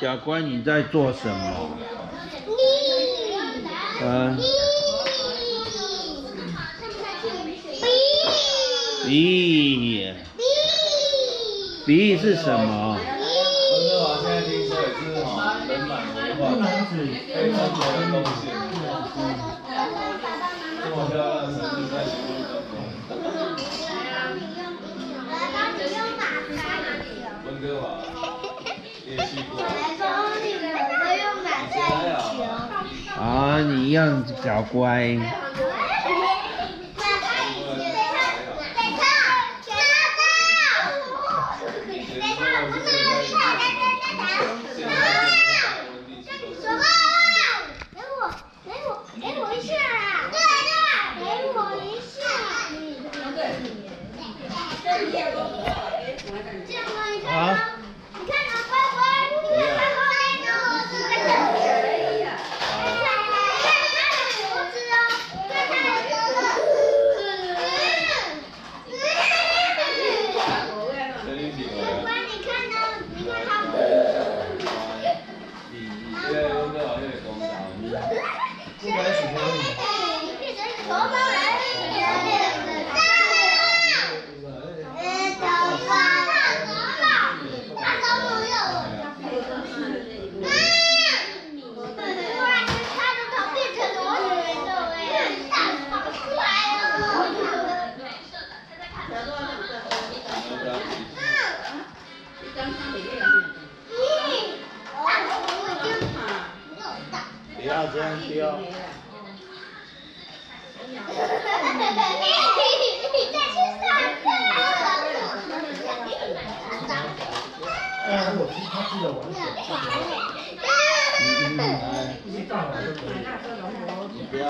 小乖，你在做什么？嗯。咦。咦是什么？温哥华现在听说也是哈，人满为患，可以生活的东西。这么漂亮的城市在行动当中。温哥华，也去过。啊，你一样小乖。不要这样丢。哎，我其他记得玩你不要，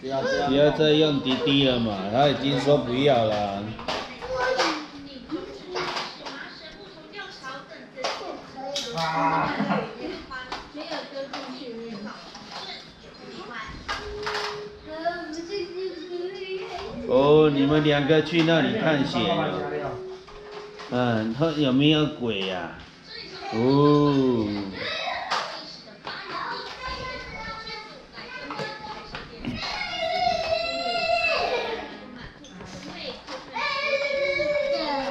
不要这样。不要再用滴滴了嘛，他已经说不要了。哦，你们两个去那里探险嗯，他有没有鬼呀？哦。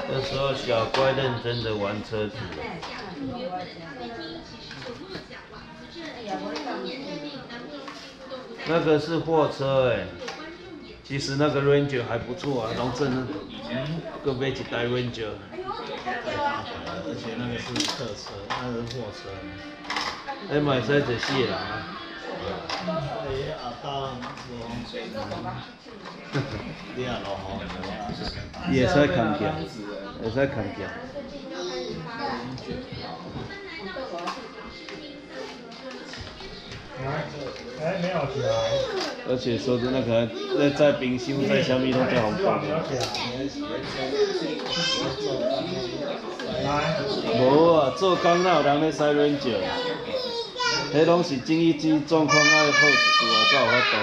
这时候小乖认真的玩车子。那个是货车哎，其实那个 Ranger 还不错啊，龙镇那个，个买一台 Ranger。而且那个是客车，那是货车。哎，买使坐四个人啊。哎，阿当，你啊老好，也使扛轿，也使扛轿。哎，没有起来。而且说的那个在在冰箱在下面都在红包。无啊，做工哪有人咧使 Ranger？迄拢是整一机状况爱好一次啊，才有法度。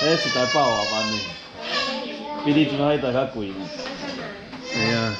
迄一台百外万呢，比你即摆迄台较贵呢。系啊。